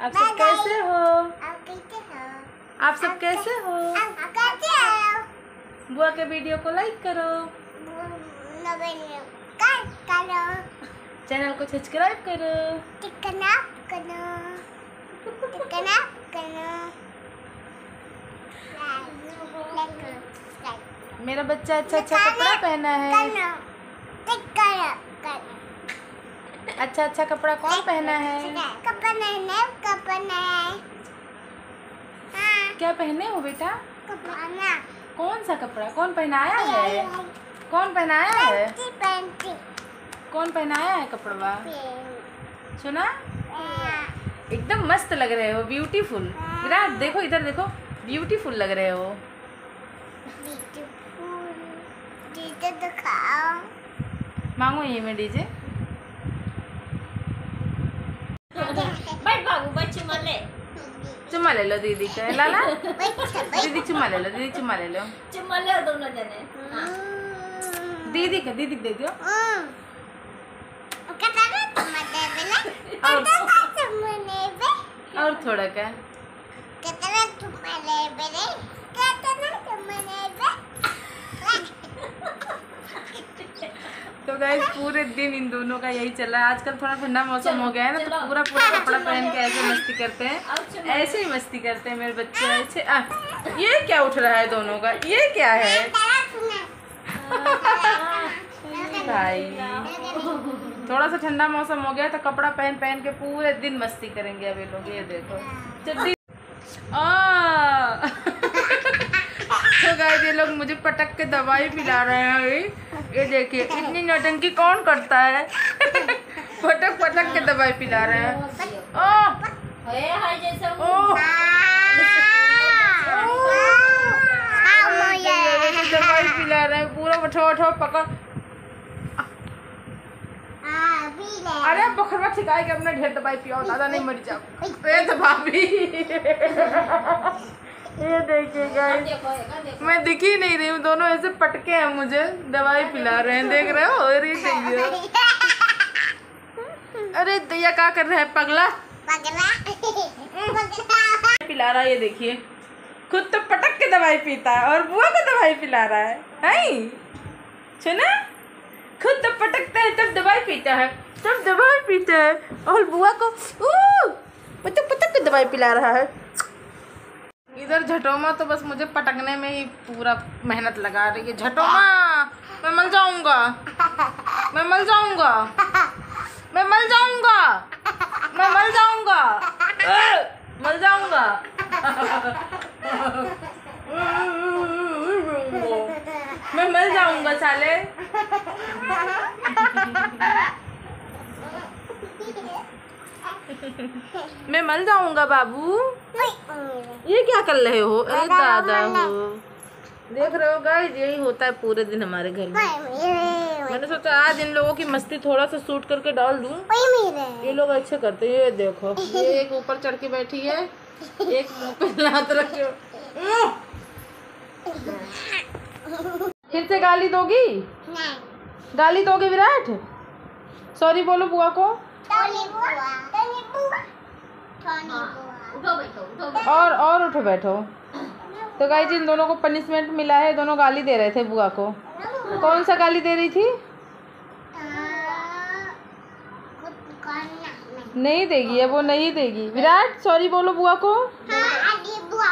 आप सब कैसे हो? आप सब कैसे हो? बुआ के वीडियो को लाइक करो। चैनल को सब्सक्राइब करो। मेरा बच्चा अच्छा अच्छा कपड़ा पहना है अच्छा अच्छा कपड़ा कौन पहना है? कपड़ा है कपड़ा हाँ। क्या पहने हो बेटा? कपड़ा कौन सा कपड़ा? कौन पहनाया है? कौन पहनाया है? कौन पहनाया है कपड़वा सुना? एकदम मस्त लग रहे हो ब्यूटीफुल विराट देखो इधर देखो। ब्यूटीफुल लग रहे हो। डीजे दिखाओ। मांगो ये में डीजे बैठ बाबू बच्चे मले चुम्मा ले लो दीदी का? लाला? दीदी चुम्मा ले लो दीदी चुम्मा ले लो चुम्मा ले दोनों जने हाँ। दीदी का दीदी दे दो और और थोड़ा का तो गाइस पूरे दिन इन दोनों का यही चल रहा है। आजकल थोड़ा ठंडा मौसम हो गया है ना तो पूरा पूरा कपड़ा पहन के ऐसे मस्ती करते हैं। ऐसे ही मस्ती करते हैं मेरे बच्चे ऐसे आ, ये क्या उठ रहा है दोनों का? ये क्या है? भाई। थोड़ा सा ठंडा मौसम हो गया तो कपड़ा पहन पहन के पूरे दिन मस्ती करेंगे अभी लोग ये देखो। तो गाइस ये लोग मुझे पटक के दवाई पिला रहे हैं अभी। ये देखिए इतनी नौटंकी कौन करता है? पटक पटक के दवाई पिला रहे हैं। ओ! है है जैसे ओ! दवाई पिला रहे हैं। पूरा उठो उठो पकड़। अरे बखरवा ठिकाए के अपने ढेर दवाई पियो दादा नहीं मर जाओ। ए तो भाभी। ये देखिए गाइस मैं दिख ही नहीं रही हूँ दोनों ऐसे पटके हैं मुझे दवाई पिला रहे हैं देख रहे हो? अरे दैया अरे दैया क्या कर रहा है पगला? पिला रहा है ये देखिए। खुद तो पटक के दवाई पीता है और बुआ को दवाई पिला रहा है हैं सुना? खुद तो पटकता है तब दवाई पीता है। तब दवाई पीता है और बुआ को पटक पटक के दवाई पिला रहा है। इधर झटोमा तो बस मुझे पटकने में ही पूरा मेहनत लगा रही है। झटोमा, मैं मल जाऊँगा। मैं मल जाऊँगा। मैं मल जाऊँगा। मैं मल जाऊँगा। मल जाऊँगा। मैं मल जाऊँगा, साले। मैं मल जाऊँगा बाबू। ये क्या कर रहे हो? अरे दादा हो देख रहे हो गाइस यही होता है पूरे दिन हमारे घर में। मैंने सोचा आज इन लोगों की मस्ती थोड़ा सा शूट करके डाल दूँ। ये लोग अच्छे करते हैं ये देखो। ये एक ऊपर चढ़ के बैठी है एक मुँह पे लात रखे फिर से गाली दोगी? गाली दोगे विराट? सॉरी बोलो बुआ को। और और उठो बैठो। तो गाइस इन दोनों को पनिशमेंट मिला है दोनों गाली दे रहे थे बुआ को। कौन सा गाली दे रही थी? नहीं देगी अब वो नहीं देगी। विराट सॉरी बोलो बुआ को। तो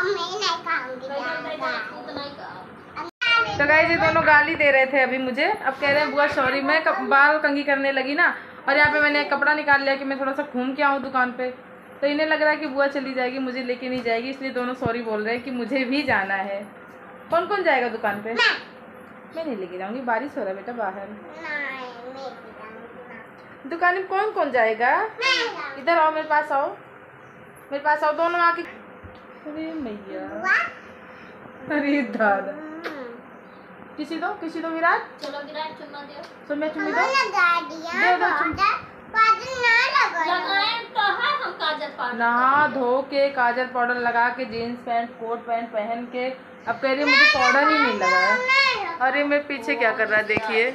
नहीं कहा तो ये दोनों गाली दे रहे थे अभी मुझे। अब कह रहे हैं बुआ सॉरी मैं बाल कंगी करने लगी ना और यहाँ पे मैंने एक कपड़ा निकाल लिया कि मैं थोड़ा सा घूम के आऊँ दुकान पे। तो इन्हें लग रहा है कि बुआ चली जाएगी मुझे लेके नहीं जाएगी इसलिए दोनों सॉरी बोल रहे हैं कि मुझे भी जाना है। कौन कौन जाएगा दुकान पे? मैं। नहीं लेके जाऊँगी बारिश हो रहा है बेटा बाहर। दुकान में कौन कौन जाएगा इधर आओ मेरे पास आओ। मेरे पास आओ दोनों आके। अरे मैया। अरे दादा। किसी दो किसी दो विराट चलो विराट चुम्मा दो सुन चुम्मी दो दे दो दो चुम लगाए तो है हम काजल पार नहा धो के काजल पाउडर लगा के जीन्स पैंट कोट पैंट पहन के अब कह रही मुझे पाउडर ही नहीं लगा है अरे मेरे पीछे क्या कर रहा है देखिए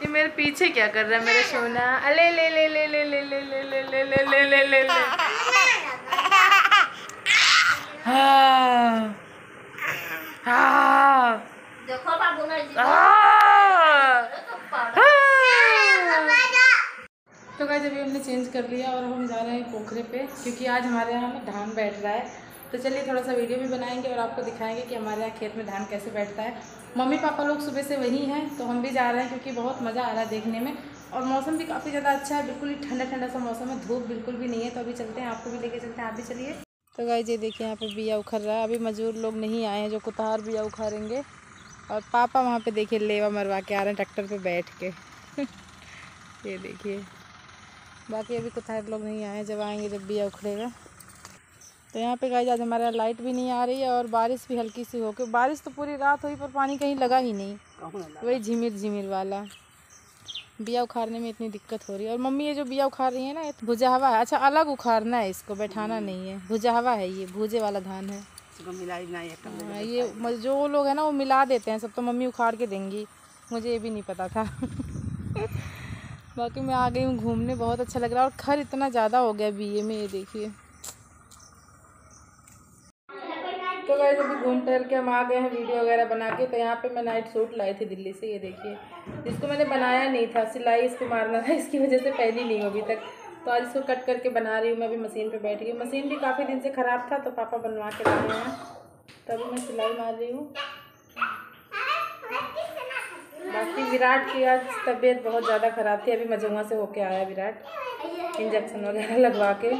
ये मेरे पीछे क्या कर रहा है मेरे सोना अले ले ले ले ले ले ले ले ले ले ले ले ले ले ले हाँ हाँ देखो बाबू ना जी हाँ तो तो अभी हमने चेंज कर लिया और हम जा रहे हैं पोखरे पे, क्योंकि आज हमारे यहाँ में धान बैठ रहा है। तो चलिए थोड़ा सा वीडियो भी बनाएँगे और आपको दिखाएँगे कि हमारे यहाँ खेत में धान कैसे बैठता है। मम्मी पापा लोग सुबह से वहीं हैं तो हम भी जा रहे हैं क्योंकि बहुत मज़ा आ रहा है देखने में। और मौसम भी काफ़ी ज़्यादा अच्छा है, बिल्कुल ही ठंडा ठंडा सा मौसम है, धूप बिल्कुल भी नहीं है तो अभी चलते हैं, आपको भी लेके चलते हैं, आप भी चलिए। तो गाइस ये देखिए यहाँ पे बिया उखड़ रहा है। अभी मजदूर लोग नहीं आए हैं, जो कुतार बिया उखाड़ेंगे और पापा वहाँ पे देखिए लेवा मरवा के आ रहे हैं ट्रैक्टर पे बैठ के। ये देखिए। बाकी अभी कुतार लोग नहीं आए जब आएँगे जब बिया उखड़ेगा। तो यहाँ पे गाइस आज हमारे यहाँ लाइट भी नहीं आ रही है और बारिश भी हल्की सी हो के बारिश तो पूरी रात हुई पर पानी कहीं लगा ही नहीं। वही झिमिर झिमिर वाला। बिया उखाड़ने में इतनी दिक्कत हो रही है। और मम्मी ये जो बिया उखाड़ रही है ना ये भुजा हवा है। अच्छा अलग उखाड़ना है इसको बैठाना नहीं है। भुजा हवा है ये भूजे वाला धान है। हाँ, ये म- जो लोग हैं ना वो मिला देते हैं सब तो मम्मी उखाड़ के देंगी। मुझे ये भी नहीं पता था। बाकी मैं आ गई हूँ घूमने बहुत अच्छा लग रहा है और खर इतना ज़्यादा हो गया बीए में ये देखिए। तो वैसे अभी घूम टहल के हम आ गए हैं वीडियो वगैरह बना के। तो यहाँ पे मैं नाइट सूट लाई थी दिल्ली से ये देखिए। जिसको मैंने बनाया नहीं था सिलाई इसको मारना था इसकी वजह से पहली नहीं हो अभी तक। तो आज इसको कट करके बना रही हूँ, मैं अभी मशीन पे बैठ गई मशीन भी काफ़ी दिन से ख़राब था तो पापा बनवा के लाए हैं। तो अभी मैं सिलाई मार रही हूँ। बाकी विराट की आज तबीयत बहुत ज़्यादा ख़राब थी, अभी मजुआ से होके आया विराट। इंजेक्शन वगैरह लगवा के।